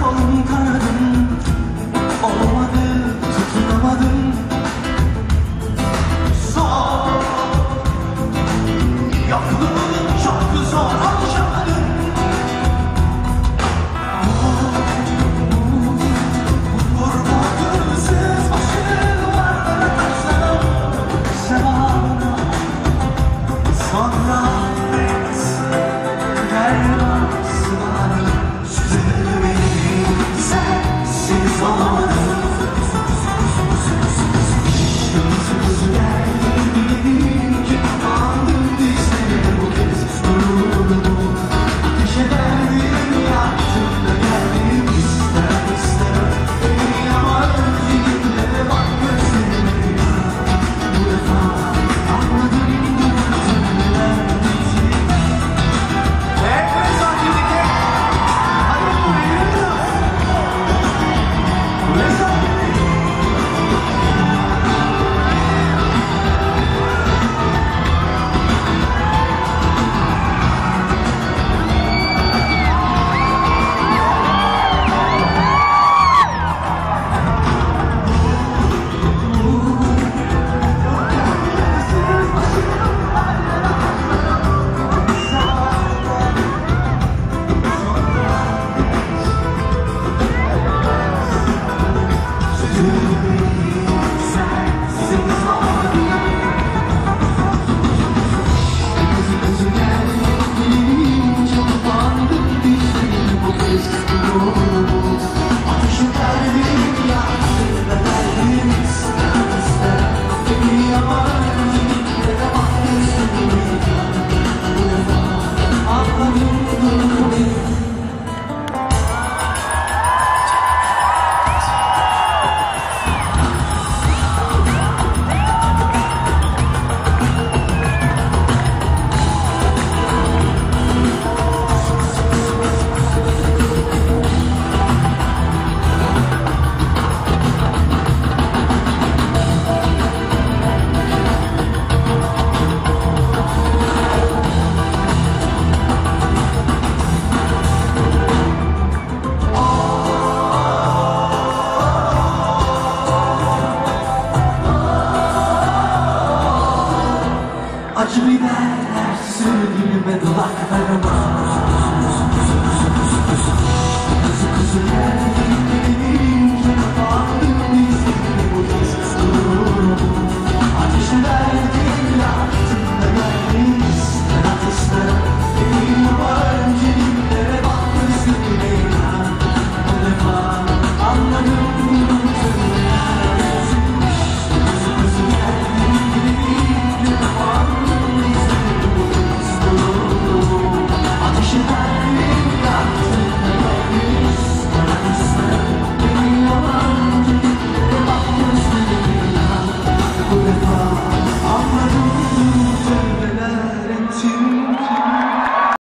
kolum kanadım Olmadı tutunamadım Watch be back, soon you remember like a panorama.